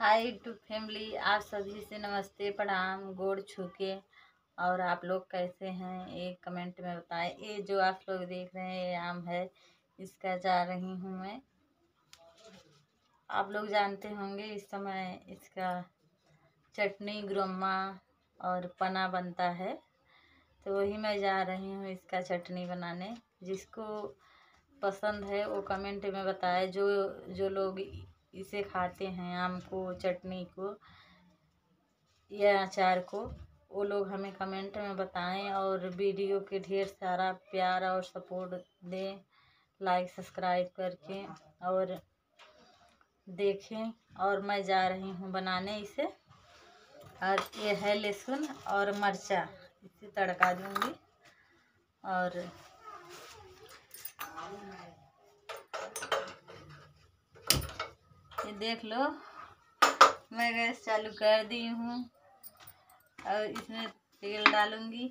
Hi to family आप सभी से नमस्ते, प्रणाम, गोड़ छू के और आप लोग कैसे हैं? एक कमेंट में बताएँ। ये जो आप लोग देख रहे हैं, ये आम है। इसका जा रही हूँ मैं। आप लोग जानते होंगे, इस समय इसका चटनी गुरम्मा और पना बनता है। तो वही मैं जा रही हूँ इसका चटनी बनाने। जिसको पसंद है, वो कमेंट में बताए। जो जो लोग इसे खाते हैं, आम को, चटनी को, या अचार को। वो लोग हमें कमेंट में बताएँ और वीडियो के ढेर सारा प्यार और सपोर्ट दें। लाइक, सब्सक्राइब करके और देखें। और मैं जा रही हूँ बनाने इसे। और ये है लहसुन और मिर्चा। इसे तड़का दूँगी और ये देख लो। मैं गैस चालू कर दी हूँ। और इसमें तेल डालूँगी।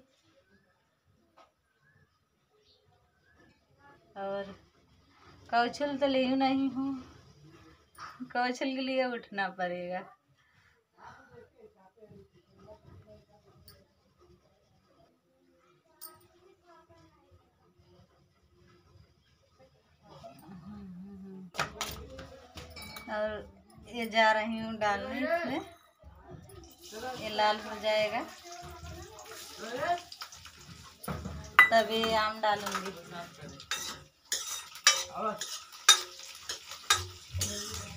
और कौछल तो ले नहीं हूँ। कौछल के लिए उठना पड़ेगा। और ये जा रही हूँ डालने इसमें ये लाल हो जाएगा। तभी आम डालूँगी।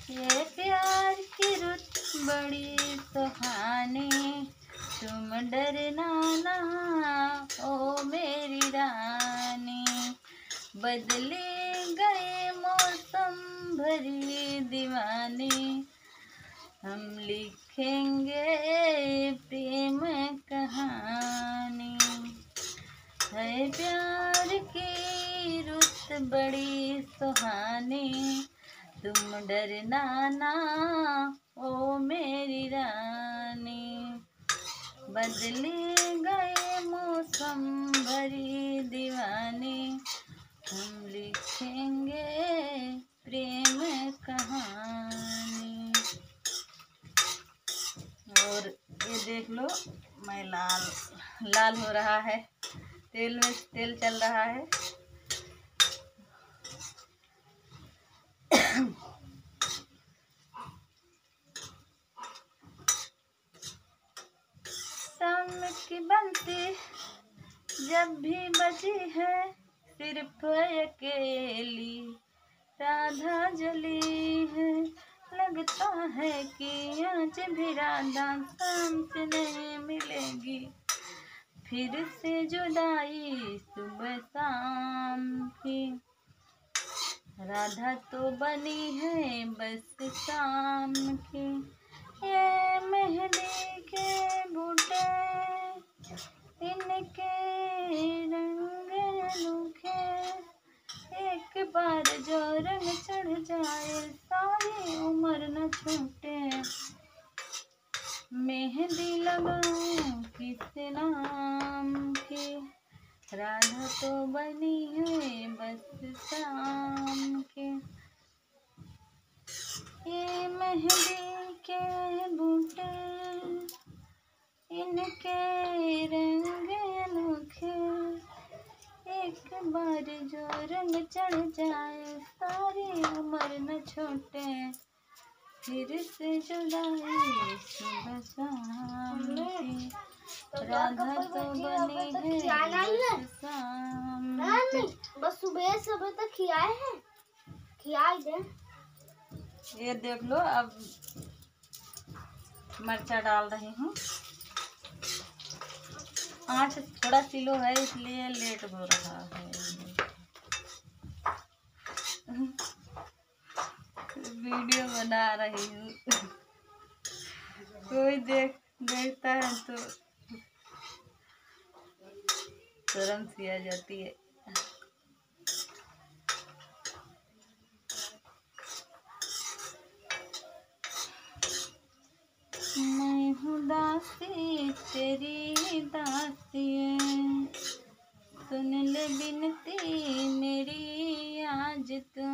ये प्यार की रुत बड़ी सुहानी, तुम डरना ना, ओ मेरी रानी, बदले गए भरी दीवानी। हम लिखेंगे प्रेम कहानी। है प्यार की रुत बड़ी सुहानी। तुम डरना ना, ओ मेरी रानी। बदली गए मौसम भरी दीवानी हम लिखेंगे प्रेम कहानी और ये देख लो, मैं लाल लाल हो रहा है। तेल में, तेल चल रहा है। शाम की बनती जब भी बजी है, सिर्फ़ अकेली, राधा जली। लगता है कि आज भी राधा से नहीं मिलेगी। फिर से जुदाई सुबह शाम की। राधा तो बनी है बस शाम की। ये मेहंदी के बूटे, इनके रंग अनोखे एक बार जो रंग चढ़ जाए उम्र न छूटे। मेहंदी लगाऊँ किस नाम की? राधा तो बनी है बस शाम के। ये मेहंदी के बूटे, इनके रंग अनोखे। एक बार जो रंग चढ़ जाए सारी उम्र न छोटे। फिर से जुदाई सुबह शाम राधा तो बनी है बस शाम बस सुबह सुबह तक खियाए हैं। खियाई दे। ये देख लो अब मिर्चा डाल रही हूँ। आँच थोड़ा स्लो है, इसलिए लेट हो रहा है। वीडियो बना रही हूँ। कोई देख, देखता है तो शर्म सी आ जाती है। मैं हूँ दासी, तेरी दासी सुन ले बिनती मेरी आज तू